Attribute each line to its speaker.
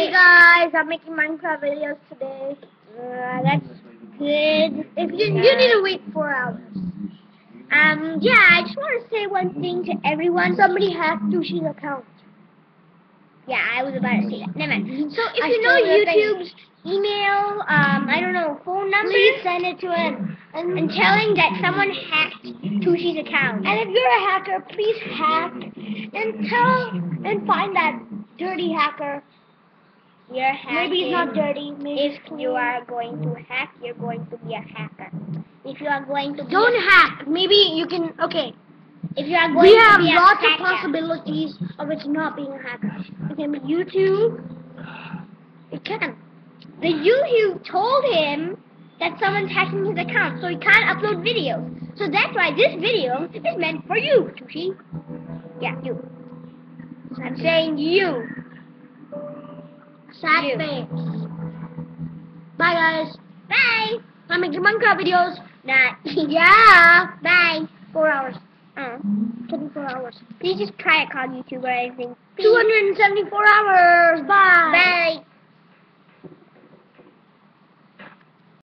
Speaker 1: Hey guys, I'm making Minecraft videos today. Uh, that's good. If you, you need to wait four hours. Um, yeah, I just want to say one thing to everyone. Somebody hacked Sushi's account. Yeah, I was about to say that. Never mind. So if
Speaker 2: I
Speaker 1: you know YouTube's email, um, I don't know, phone number,
Speaker 2: Please send it to him. And,
Speaker 1: and telling that someone hacked Tushi's account.
Speaker 2: and if you're a hacker, please hack and tell and find that dirty hacker.
Speaker 1: You're hacking.
Speaker 2: Maybe it's not dirty. Maybe
Speaker 1: If you are going to hack, you're going to be a hacker. If you are going to
Speaker 2: Don't hack. Maybe you can. Okay.
Speaker 1: if you are going
Speaker 2: We
Speaker 1: to
Speaker 2: have
Speaker 1: be a
Speaker 2: lots of possibilities of it not being a hacker. It can be YouTube. It can.
Speaker 1: The YouTube told him that someone's hacking his account, so he can't upload videos. So that's why this video is meant for you, Tushi. Yeah, you. I'm saying you
Speaker 2: sad
Speaker 1: you.
Speaker 2: things. Bye, guys.
Speaker 1: Bye.
Speaker 2: I'm making Minecraft videos.
Speaker 1: Nah.
Speaker 2: yeah.
Speaker 1: Bye.
Speaker 2: Four hours.
Speaker 1: Uh,
Speaker 2: 24 hours.
Speaker 1: You just try it on YouTube or anything.
Speaker 2: 274 hours. Bye. Bye.